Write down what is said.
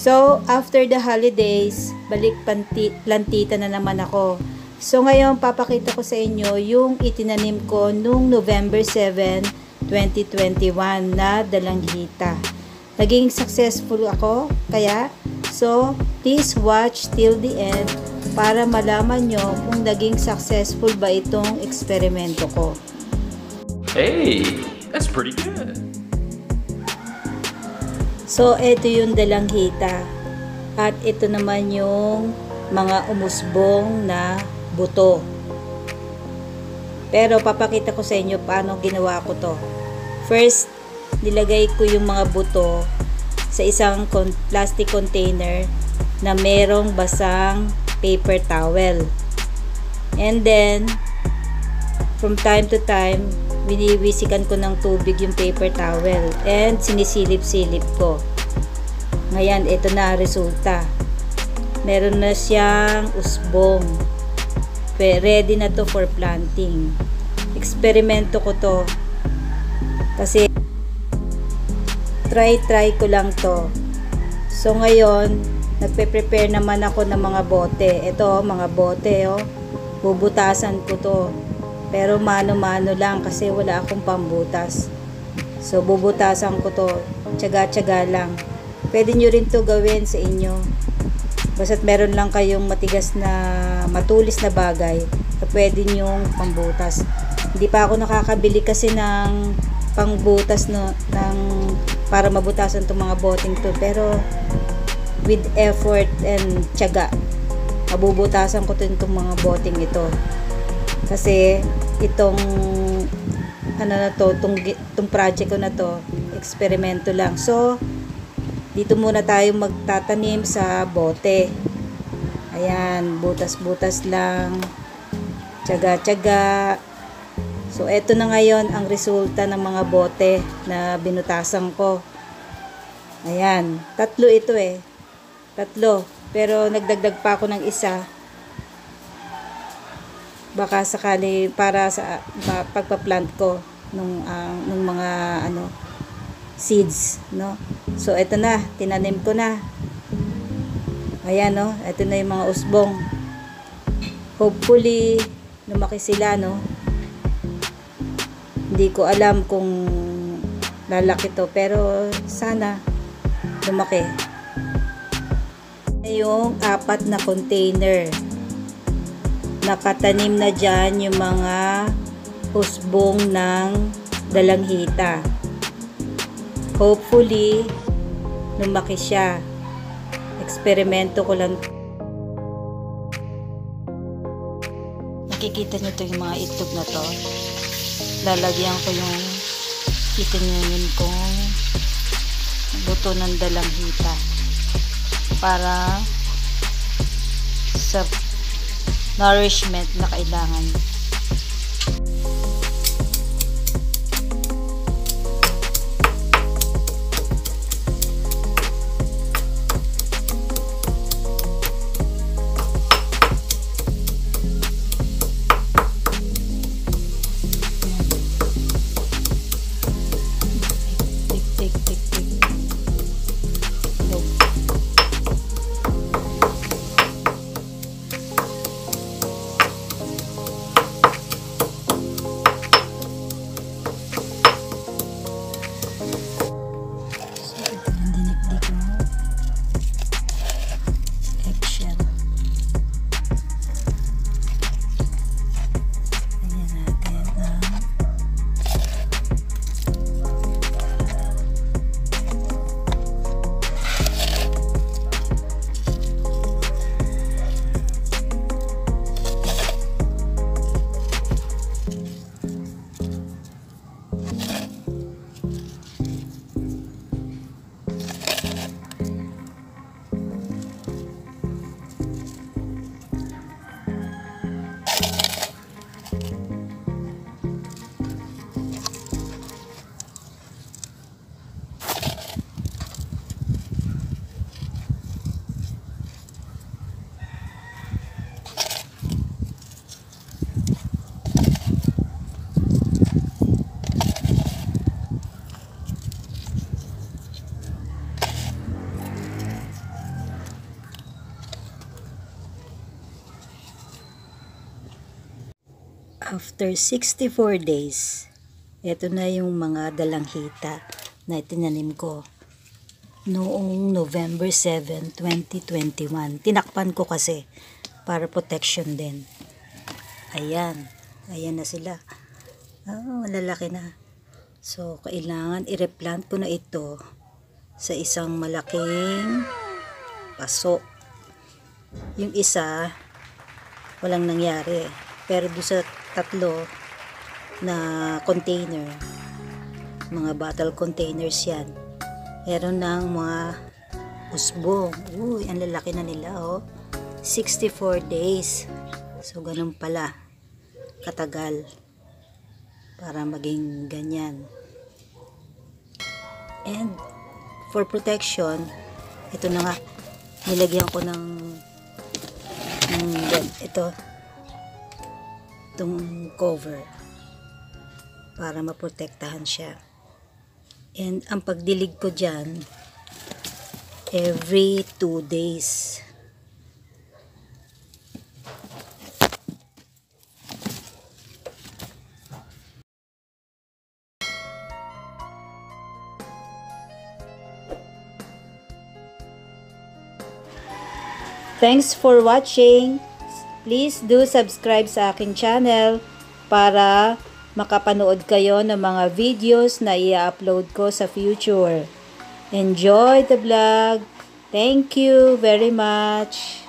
So, after the holidays, balik panti, plantita na naman ako. So, ngayon, papakita ko sa inyo yung itinanim ko nung November 7, 2021 na dalanghita. Naging successful ako, kaya, so, please watch till the end para malaman nyo kung naging successful ba itong eksperimento ko. Hey, that's pretty good. So, ito yung dalanghita. At ito naman yung mga umusbong na buto. Pero papakita ko sa inyo paano ginawa ko to. First, nilagay ko yung mga buto sa isang plastic container na merong basang paper towel. And then, from time to time, winiwisikan ko ng tubig yung paper towel and sinisilip-silip ko. Ngayon, ito na resulta. Meron na siyang usbong. Ready na to for planting. Eksperimento ko to. Kasi try-try ko lang to. So ngayon, nagpe-prepare naman ako ng mga bote. Ito, mga bote, oh. Bubutasan ko to. Pero mano-mano lang kasi wala akong pambutas. So, bubutasan ko to. Tsaga-tsaga lang. Pwede nyo rin to gawin sa inyo. Basta't meron lang kayong matigas na matulis na bagay na pwede nyong pambutas. Hindi pa ako nakakabili kasi ng pangbutas no, ng, para mabutasan itong mga boting to. Pero with effort and tiyaga, mabubutasan ko din itong mga boting ito. Kasi itong ano na to, itong, itong project ko na to, eksperimento lang. So, dito muna tayo magtatanim sa bote. Ayan, butas-butas lang. Tsaga-tsaga. So, eto na ngayon ang resulta ng mga bote na binutasan ko. Ayan, tatlo ito eh. Tatlo. Pero nagdagdag pa ako ng isa. Baka sakali para sa pa- pagpa-plant ko nung, ah, nung mga ano, seeds, no? So, ito na, tinanim ko na. Ayan, no? Ito na yung mga usbong. Hopefully, lumaki sila, no? Hindi ko alam kung lalaki to, pero sana lumaki. Yung apat na container. Nakatanim na dyan yung mga usbong ng dalanghita. Hopefully, lumaki siya. Eksperimento ko lang. Nakikita nyo to yung mga itlog na to. Lalagyan ko yung itinanim kong buto ng dalanghita para sa nourishment na kailangan. After 64 days, ito na yung mga dalanghita na tinanim ko noong November 7, 2021. Tinakpan ko kasi para protection din. Ayan. Ayan na sila. Oh, lalaki na. So, kailangan i-replant ko na ito sa isang malaking paso. Yung isa, walang nangyari. Pero doon sa tatlo na container, mga bottle containers yan, meron ng mga usbong. Uy, ang lalaki na nila, oh. 64 days. So, ganun pala. Katagal. Para maging ganyan. And, for protection, ito na nga, nilagyan ko ng, ng ito, itong cover para maprotektahan siya. And ang pagdilig ko dyan, every two days. Thanks for watching. Please do subscribe sa aking channel para makapanood kayo ng mga videos na i-upload ko sa future. Enjoy the vlog. Thank you very much.